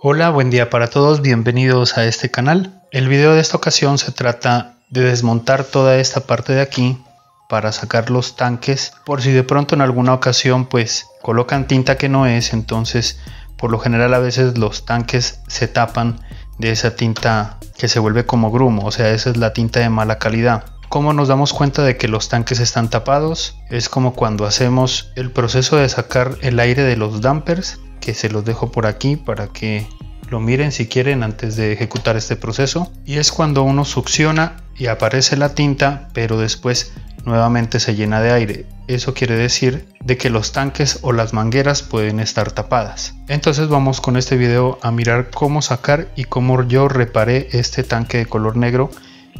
Hola, buen día para todos, bienvenidos a este canal. El video de esta ocasión se trata de desmontar toda esta parte de aquí para sacar los tanques por si de pronto en alguna ocasión pues colocan tinta que no es entonces por lo general a veces los tanques se tapan de esa tinta que se vuelve como grumo o sea esa es la tinta de mala calidad ¿Cómo nos damos cuenta de que los tanques están tapados? Es como cuando hacemos el proceso de sacar el aire de los dampers, que se los dejo por aquí para que lo miren si quieren antes de ejecutar este proceso. Y es cuando uno succiona y aparece la tinta, pero después nuevamente se llena de aire. Eso quiere decir de que los tanques o las mangueras pueden estar tapadas. Entonces vamos con este video a mirar cómo sacar y cómo yo reparé este tanque de color negro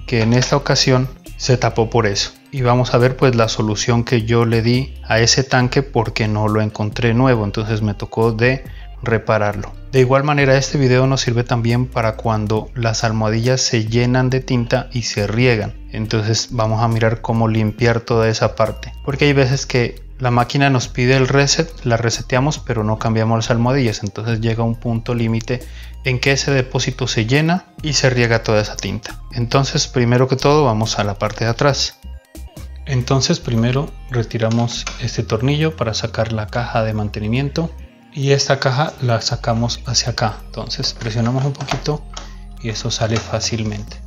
que en esta ocasión se tapó por eso. Y vamos a ver pues la solución que yo le di a ese tanque porque no lo encontré nuevo, entonces me tocó de repararlo. De igual manera este video nos sirve también para cuando las almohadillas se llenan de tinta y se riegan. Entonces vamos a mirar cómo limpiar toda esa parte. Porque hay veces que la máquina nos pide el reset, la reseteamos pero no cambiamos las almohadillas. Entonces llega un punto límite en que ese depósito se llena y se riega toda esa tinta. Entonces primero que todo vamos a la parte de atrás. Entonces primero retiramos este tornillo para sacar la caja de mantenimiento y esta caja la sacamos hacia acá. Entonces presionamos un poquito y eso sale fácilmente.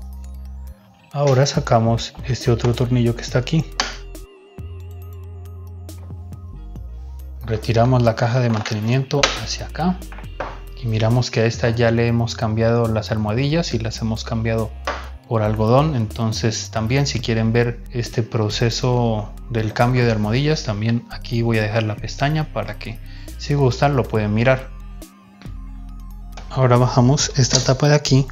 Ahora sacamos este otro tornillo que está aquí. Retiramos la caja de mantenimiento hacia acá y miramos que a esta ya le hemos cambiado las almohadillas y las hemos cambiado por algodón. Entonces también si quieren ver este proceso del cambio de almohadillas también aquí voy a dejar la pestaña para que si gustan lo pueden mirar. Ahora bajamos esta tapa de aquí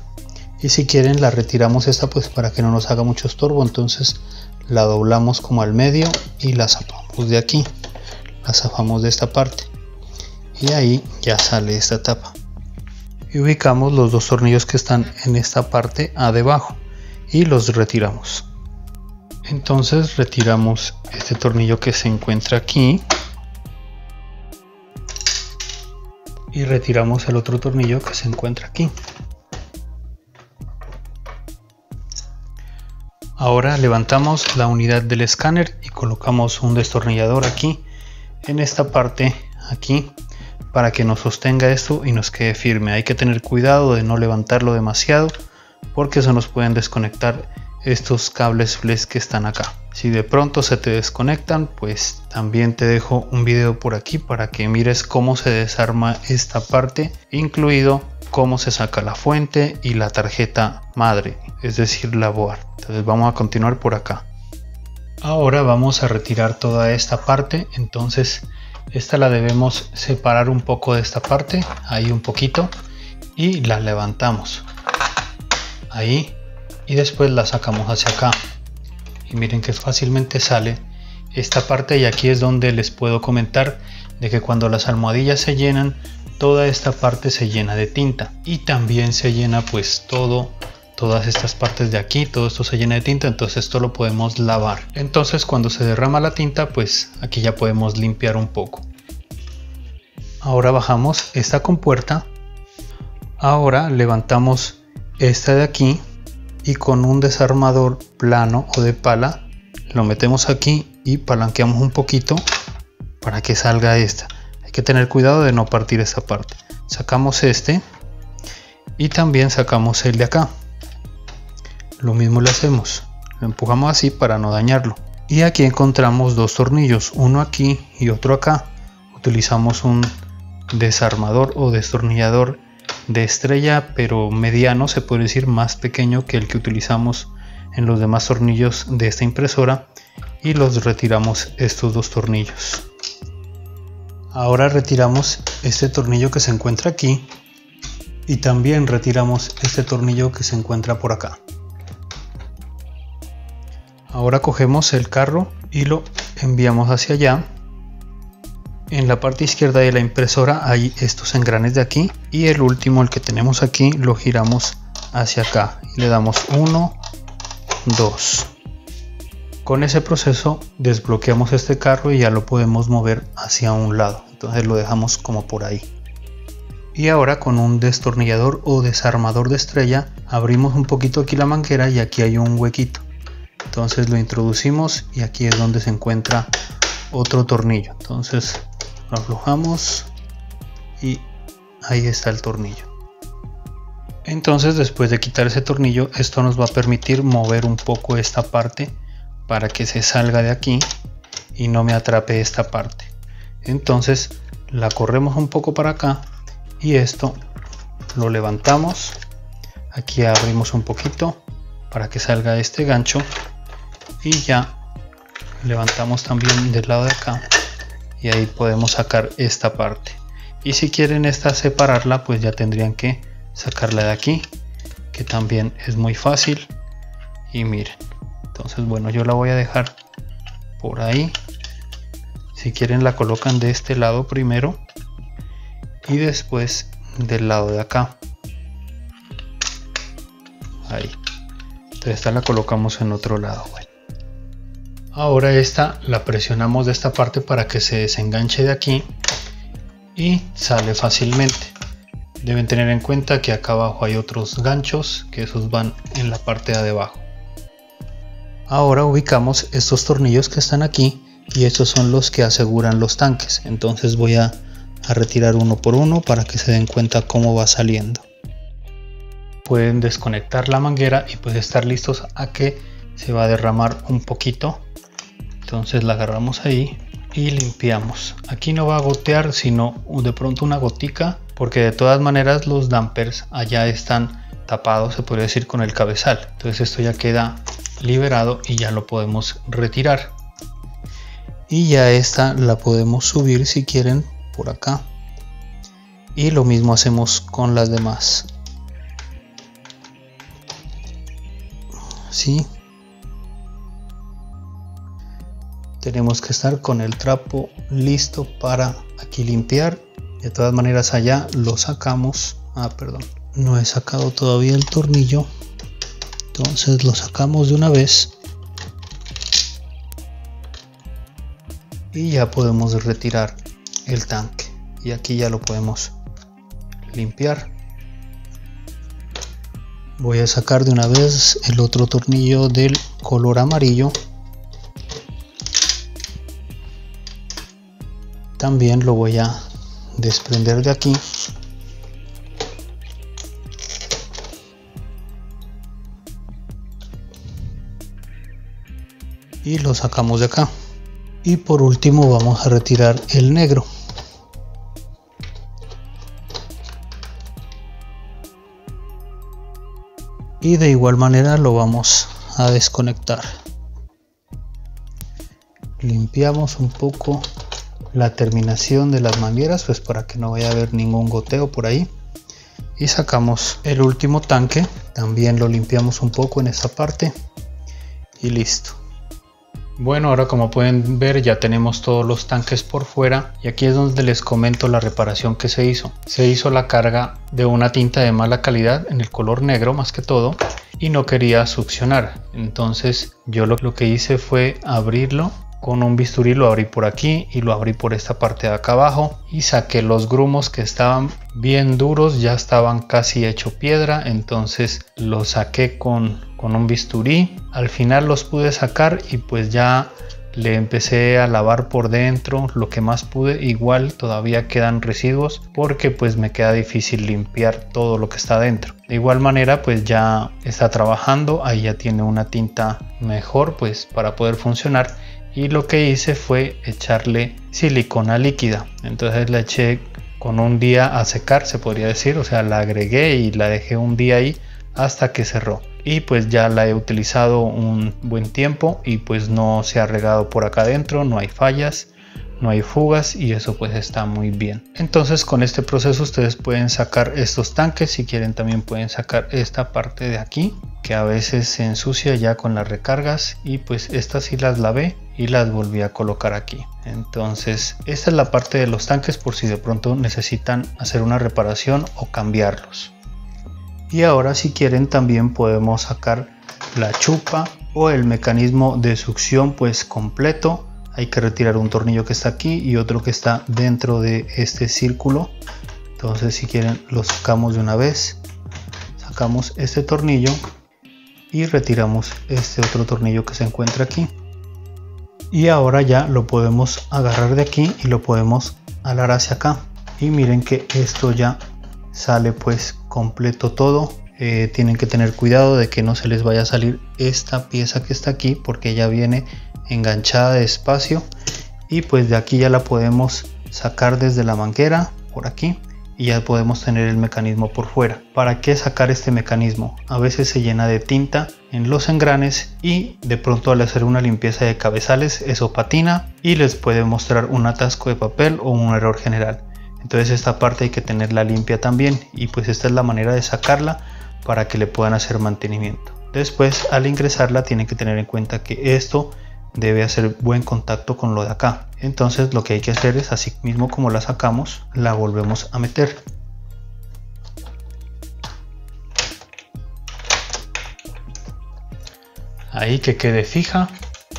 y si quieren la retiramos esta pues para que no nos haga mucho estorbo. Entonces la doblamos como al medio y la zafamos de aquí la zafamos de esta parte. Y ahí ya sale esta tapa. Y ubicamos los dos tornillos que están en esta parte a debajo y los retiramos. Entonces retiramos este tornillo que se encuentra aquí. Y retiramos el otro tornillo que se encuentra aquí. Ahora levantamos la unidad del escáner y colocamos un destornillador aquí en esta parte aquí para que nos sostenga esto y nos quede firme. Hay que tener cuidado de no levantarlo demasiado porque se nos pueden desconectar estos cables flex que están acá. Si de pronto se te desconectan, pues también te dejo un video por aquí para que mires cómo se desarma esta parte, incluido cómo se saca la fuente y la tarjeta madre, es decir, la board. Entonces vamos a continuar por acá. Ahora vamos a retirar toda esta parte, entonces esta la debemos separar un poco de esta parte ahí un poquito y la levantamos. Ahí y después la sacamos hacia acá. Y miren que fácilmente sale esta parte y aquí es donde les puedo comentar de que cuando las almohadillas se llenan toda esta parte se llena de tinta. Y también se llena pues todo todas estas partes de aquí, todo esto se llena de tinta, entonces esto lo podemos lavar. Entonces cuando se derrama la tinta, pues aquí ya podemos limpiar un poco. Ahora bajamos esta compuerta. Ahora levantamos esta de aquí y con un desarmador plano o de pala lo metemos aquí y palanqueamos un poquito para que salga esta. Hay que tener cuidado de no partir esta parte. Sacamos este y también sacamos el de acá lo mismo le hacemos. Lo empujamos así para no dañarlo. Y aquí encontramos dos tornillos uno aquí y otro acá. Utilizamos un desarmador o destornillador de estrella pero mediano se puede decir más pequeño que el que utilizamos en los demás tornillos de esta impresora. Y los retiramos estos dos tornillos. Ahora retiramos este tornillo que se encuentra aquí. Y también retiramos este tornillo que se encuentra por acá Ahora cogemos el carro y lo enviamos hacia allá. En la parte izquierda de la impresora hay estos engranes de aquí y el último, el que tenemos aquí, lo giramos hacia acá y le damos 1, 2. Con ese proceso desbloqueamos este carro y ya lo podemos mover hacia un lado. Entonces lo dejamos como por ahí. y ahora con un destornillador o desarmador de estrella abrimos un poquito aquí la manguera y aquí hay un huequito entonces lo introducimos y aquí es donde se encuentra otro tornillo. Entonces lo aflojamos y ahí está el tornillo. Entonces después de quitar ese tornillo esto nos va a permitir mover un poco esta parte para que se salga de aquí y no me atrape esta parte. Entonces la corremos un poco para acá y esto lo levantamos. Aquí abrimos un poquito para que salga este gancho y ya levantamos también del lado de acá. Y ahí podemos sacar esta parte. Y si quieren esta separarla pues ya tendrían que sacarla de aquí que también es muy fácil. Y miren entonces bueno yo la voy a dejar por ahí. Si quieren la colocan de este lado primero y después del lado de acá. Ahí. Entonces esta la colocamos en otro lado ahora esta la presionamos de esta parte para que se desenganche de aquí y sale fácilmente. Deben tener en cuenta que acá abajo hay otros ganchos que esos van en la parte de abajo. Ahora ubicamos estos tornillos que están aquí y estos son los que aseguran los tanques. Entonces voy a a retirar uno por uno para que se den cuenta cómo va saliendo. Pueden desconectar la manguera y pues estar listos a que se va a derramar un poquito entonces la agarramos ahí y limpiamos. Aquí no va a gotear sino de pronto una gotica porque de todas maneras los dampers allá están tapados se puede decir con el cabezal. Entonces esto ya queda liberado y ya lo podemos retirar. Y ya esta la podemos subir si quieren por acá. Y lo mismo hacemos con las demás. ¿Sí? Tenemos que estar con el trapo listo para aquí limpiar. De todas maneras allá lo sacamos. Ah perdón. No he sacado todavía el tornillo. Entonces lo sacamos de una vez. Y ya podemos retirar el tanque. Y aquí ya lo podemos limpiar. Voy a sacar de una vez el otro tornillo del color amarillo también lo voy a desprender de aquí. Y lo sacamos de acá. Y por último vamos a retirar el negro. Y de igual manera lo vamos a desconectar. Limpiamos un poco la terminación de las mangueras pues para que no vaya a haber ningún goteo por ahí y sacamos el último tanque también lo limpiamos un poco en esta parte y listo bueno, ahora como pueden ver ya tenemos todos los tanques por fuera y aquí es donde les comento la reparación que se hizo. Se hizo la carga de una tinta de mala calidad en el color negro más que todo y no quería succionar. Entonces yo lo, lo que hice fue abrirlo con un bisturí lo abrí por aquí y lo abrí por esta parte de acá abajo y saqué los grumos que estaban bien duros ya estaban casi hecho piedra entonces los saqué con, con un bisturí. Al final los pude sacar y pues ya le empecé a lavar por dentro lo que más pude igual todavía quedan residuos porque pues me queda difícil limpiar todo lo que está dentro. De igual manera pues ya está trabajando ahí ya tiene una tinta mejor pues para poder funcionar y lo que hice fue echarle silicona líquida. Entonces la eché con un día a secar se podría decir o sea la agregué y la dejé un día ahí hasta que cerró. Y pues ya la he utilizado un buen tiempo y pues no se ha regado por acá adentro no hay fallas no hay fugas y eso pues está muy bien. Entonces con este proceso ustedes pueden sacar estos tanques. Si quieren también pueden sacar esta parte de aquí que a veces se ensucia ya con las recargas. Y pues estas sí las lavé y las volví a colocar aquí. Entonces esta es la parte de los tanques por si de pronto necesitan hacer una reparación o cambiarlos. Y ahora si quieren también podemos sacar la chupa o el mecanismo de succión pues completo hay que retirar un tornillo que está aquí y otro que está dentro de este círculo. Entonces si quieren lo sacamos de una vez. Sacamos este tornillo y retiramos este otro tornillo que se encuentra aquí. Y ahora ya lo podemos agarrar de aquí y lo podemos alar hacia acá. Y miren que esto ya sale pues completo todo. Eh, tienen que tener cuidado de que no se les vaya a salir esta pieza que está aquí porque ya viene enganchada de espacio y pues de aquí ya la podemos sacar desde la manguera por aquí y ya podemos tener el mecanismo por fuera. ¿Para qué sacar este mecanismo? A veces se llena de tinta en los engranes y de pronto al hacer una limpieza de cabezales eso patina y les puede mostrar un atasco de papel o un error general. Entonces esta parte hay que tenerla limpia también y pues esta es la manera de sacarla para que le puedan hacer mantenimiento. Después al ingresarla tienen que tener en cuenta que esto debe hacer buen contacto con lo de acá. Entonces lo que hay que hacer es así mismo como la sacamos la volvemos a meter. Ahí que quede fija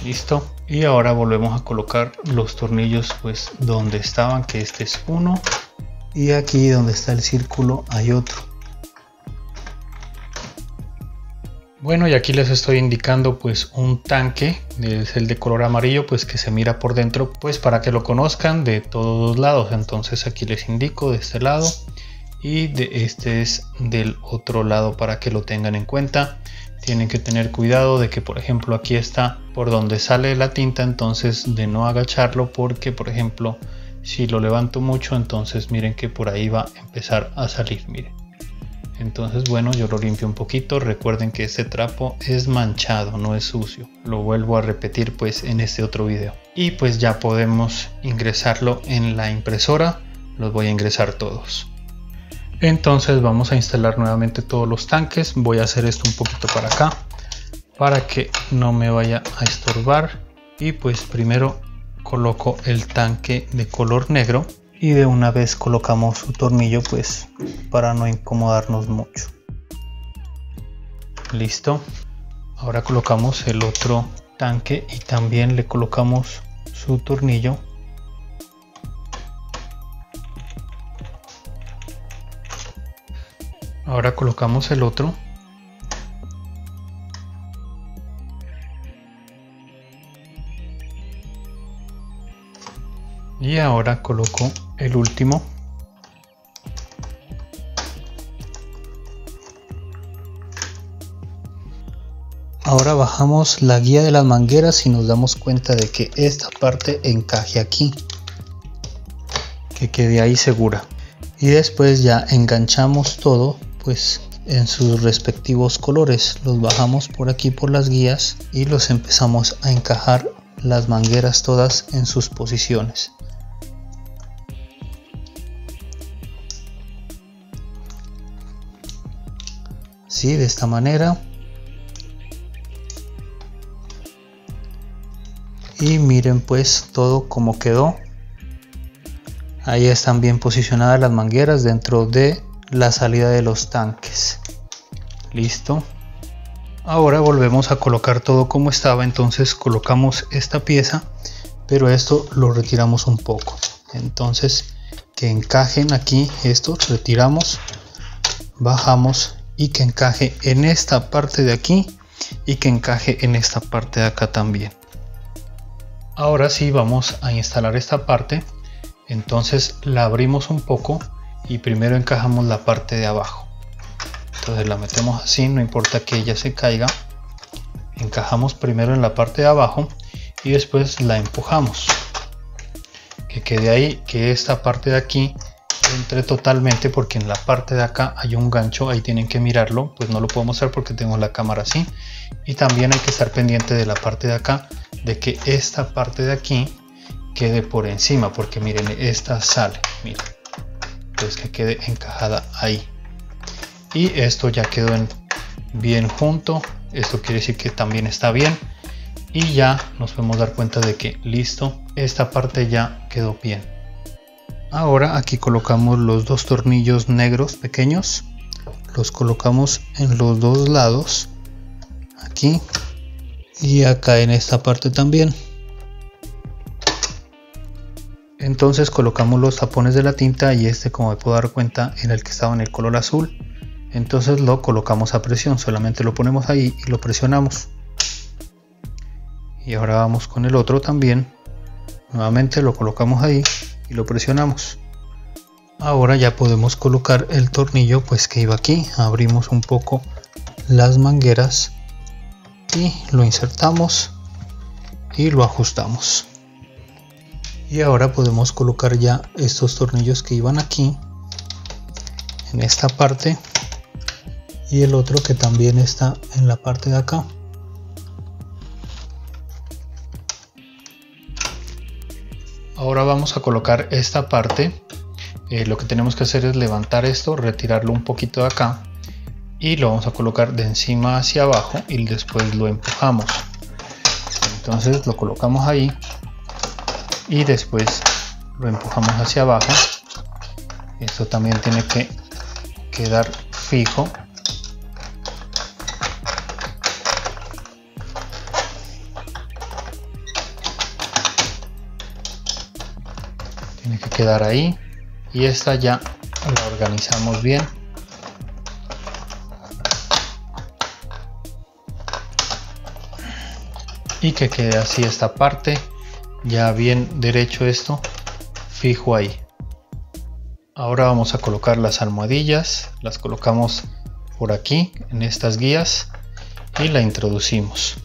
listo. Y ahora volvemos a colocar los tornillos pues donde estaban que este es uno. Y aquí donde está el círculo hay otro Bueno, y aquí les estoy indicando pues un tanque, es el de color amarillo, pues que se mira por dentro, pues para que lo conozcan de todos lados. Entonces aquí les indico de este lado y de este es del otro lado para que lo tengan en cuenta. Tienen que tener cuidado de que por ejemplo aquí está por donde sale la tinta, entonces de no agacharlo porque por ejemplo si lo levanto mucho, entonces miren que por ahí va a empezar a salir, miren entonces bueno yo lo limpio un poquito. Recuerden que este trapo es manchado no es sucio. Lo vuelvo a repetir pues en este otro video. Y pues ya podemos ingresarlo en la impresora. Los voy a ingresar todos. Entonces vamos a instalar nuevamente todos los tanques. Voy a hacer esto un poquito para acá para que no me vaya a estorbar. Y pues primero coloco el tanque de color negro y de una vez colocamos su tornillo pues para no incomodarnos mucho. Listo. Ahora colocamos el otro tanque y también le colocamos su tornillo. Ahora colocamos el otro y ahora coloco el último. Ahora bajamos la guía de las mangueras y nos damos cuenta de que esta parte encaje aquí que quede ahí segura. Y después ya enganchamos todo pues en sus respectivos colores. Los bajamos por aquí por las guías y los empezamos a encajar las mangueras todas en sus posiciones de esta manera. Y miren pues todo como quedó. Ahí están bien posicionadas las mangueras dentro de la salida de los tanques. Listo. Ahora volvemos a colocar todo como estaba. Entonces colocamos esta pieza pero esto lo retiramos un poco. Entonces que encajen aquí esto retiramos bajamos y que encaje en esta parte de aquí y que encaje en esta parte de acá también. Ahora sí vamos a instalar esta parte. Entonces la abrimos un poco y primero encajamos la parte de abajo. Entonces la metemos así no importa que ella se caiga. Encajamos primero en la parte de abajo y después la empujamos. Que quede ahí que esta parte de aquí entre totalmente porque en la parte de acá hay un gancho ahí tienen que mirarlo pues no lo puedo mostrar porque tengo la cámara así. Y también hay que estar pendiente de la parte de acá de que esta parte de aquí quede por encima porque miren esta sale miren entonces que quede encajada ahí. Y esto ya quedó en bien junto esto quiere decir que también está bien. Y ya nos podemos dar cuenta de que listo esta parte ya quedó bien ahora aquí colocamos los dos tornillos negros pequeños. Los colocamos en los dos lados aquí y acá en esta parte también. Entonces colocamos los tapones de la tinta y este como me puedo dar cuenta en el que estaba en el color azul. Entonces lo colocamos a presión solamente lo ponemos ahí y lo presionamos. Y ahora vamos con el otro también. Nuevamente lo colocamos ahí y lo presionamos. Ahora ya podemos colocar el tornillo pues que iba aquí. Abrimos un poco las mangueras y lo insertamos y lo ajustamos. Y ahora podemos colocar ya estos tornillos que iban aquí en esta parte y el otro que también está en la parte de acá ahora vamos a colocar esta parte. Eh, lo que tenemos que hacer es levantar esto retirarlo un poquito de acá y lo vamos a colocar de encima hacia abajo y después lo empujamos. Entonces lo colocamos ahí y después lo empujamos hacia abajo. Esto también tiene que quedar fijo quedar ahí. Y esta ya la organizamos bien. Y que quede así esta parte. Ya bien derecho esto. Fijo ahí. Ahora vamos a colocar las almohadillas. Las colocamos por aquí en estas guías. Y la introducimos.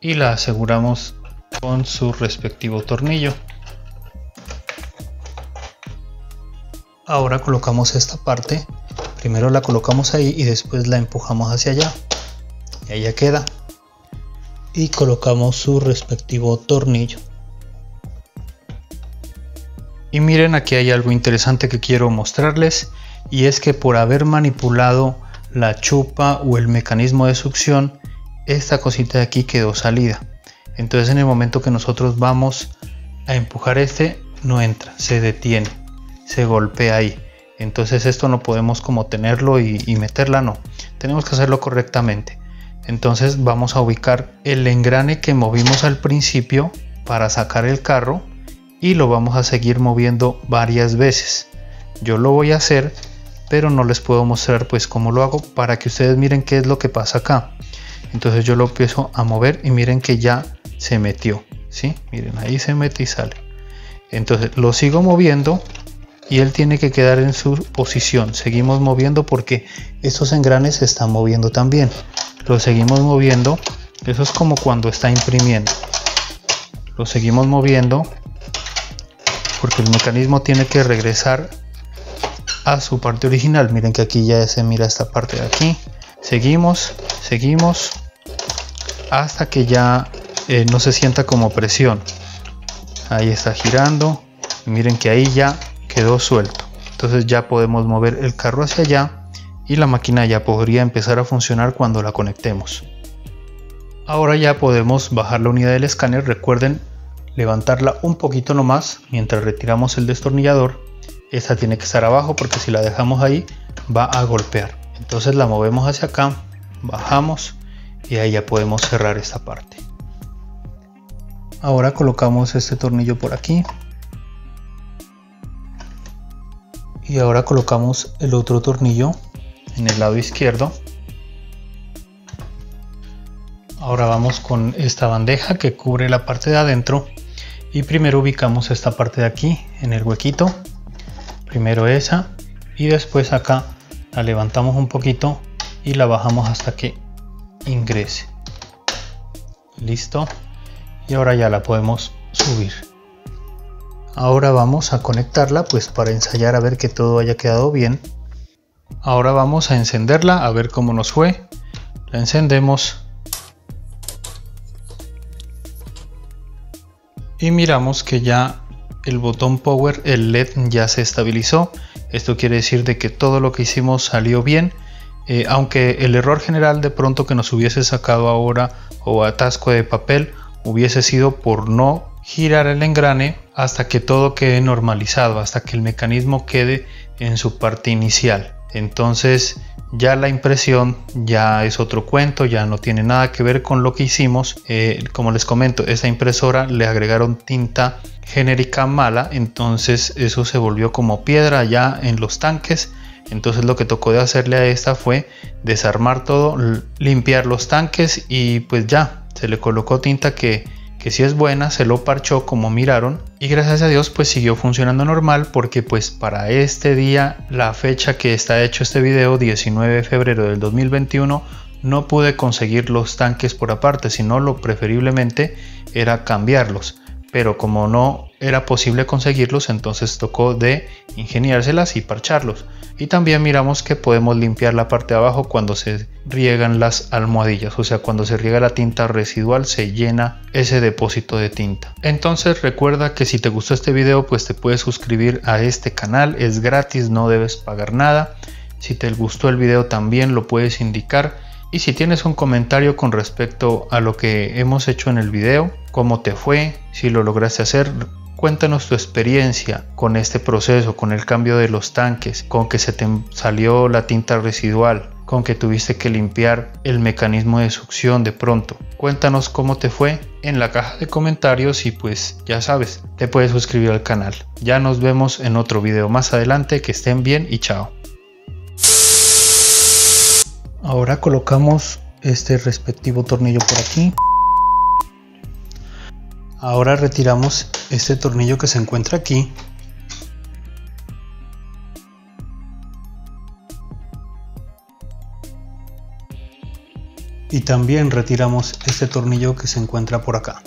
Y la aseguramos con su respectivo tornillo ahora colocamos esta parte. Primero la colocamos ahí y después la empujamos hacia allá. Y ahí ya queda. Y colocamos su respectivo tornillo. Y miren aquí hay algo interesante que quiero mostrarles y es que por haber manipulado la chupa o el mecanismo de succión esta cosita de aquí quedó salida. Entonces en el momento que nosotros vamos a empujar este no entra se detiene se golpea ahí entonces esto no podemos como tenerlo y, meterla no tenemos que hacerlo correctamente entonces vamos a ubicar el engrane que movimos al principio para sacar el carro y lo vamos a seguir moviendo varias veces. Yo lo voy a hacer, pero no les puedo mostrar pues cómo lo hago para que ustedes miren qué es lo que pasa acá. Entonces yo lo empiezo a mover y miren que ya se metió, ¿sí? Miren, ahí se mete y sale. Entonces lo sigo moviendo y él tiene que quedar en su posición. Seguimos moviendo porque estos engranes se están moviendo también. Lo seguimos moviendo eso es como cuando está imprimiendo. Lo seguimos moviendo porque el mecanismo tiene que regresar a su parte original. Miren que aquí ya se mira esta parte de aquí. Seguimos seguimos hasta que ya eh, no se sienta como presión. Ahí está girando. Miren que ahí ya quedó suelto entonces ya podemos mover el carro hacia allá y la máquina ya podría empezar a funcionar cuando la conectemos. Ahora ya podemos bajar la unidad del escáner, recuerden levantarla un poquito nomás mientras retiramos el destornillador. Esta tiene que estar abajo porque si la dejamos ahí va a golpear. Entonces la movemos hacia acá, bajamos y ahí ya podemos cerrar esta parte. Ahora colocamos este tornillo por aquí. Y ahora colocamos el otro tornillo en el lado izquierdo. Ahora vamos con esta bandeja que cubre la parte de adentro y primero ubicamos esta parte de aquí en el huequito. Primero esa y después acá la levantamos un poquito y la bajamos hasta que ingrese. Listo. Y ahora ya la podemos subir. Ahora vamos a conectarla pues para ensayar a ver que todo haya quedado bien. Ahora vamos a encenderla a ver cómo nos fue. La encendemos. Y miramos que ya el botón power, el LED ya se estabilizó. Esto quiere decir de que todo lo que hicimos salió bien. Eh, aunque el error general de pronto que nos hubiese sacado ahora o atasco de papel hubiese sido por no girar el engrane hasta que todo quede normalizado, hasta que el mecanismo quede en su parte inicial. Entonces ya la impresión ya es otro cuento, ya no tiene nada que ver con lo que hicimos. Eh, como les comento, esta impresora le agregaron tinta genérica mala, entonces eso se volvió como piedra ya en los tanques. Entonces lo que tocó de hacerle a esta fue desarmar todo, limpiar los tanques y pues ya, se le colocó tinta que que si es buena, se lo parchó como miraron y gracias a Dios pues siguió funcionando normal porque pues para este día, la fecha que está hecho este video, 19 de febrero del 2021, no pude conseguir los tanques por aparte, sino lo preferiblemente era cambiarlos. Pero como no era posible conseguirlos, entonces tocó de ingeniárselas y parcharlos. Y también miramos que podemos limpiar la parte de abajo cuando se riegan las almohadillas, o sea, cuando se riega la tinta residual se llena ese depósito de tinta. Entonces recuerda que si te gustó este video, pues te puedes suscribir a este canal, es gratis, no debes pagar nada. Si te gustó el video también lo puedes indicar y si tienes un comentario con respecto a lo que hemos hecho en el video, cómo te fue, si lo lograste hacer, cuéntanos tu experiencia con este proceso, con el cambio de los tanques, con que se te salió la tinta residual, con que tuviste que limpiar el mecanismo de succión de pronto. Cuéntanos cómo te fue en la caja de comentarios y pues ya sabes, te puedes suscribir al canal. Ya nos vemos en otro video más adelante, que estén bien y chao. Ahora colocamos este respectivo tornillo por aquí. Ahora retiramos este tornillo que se encuentra aquí. Y también retiramos este tornillo que se encuentra por acá.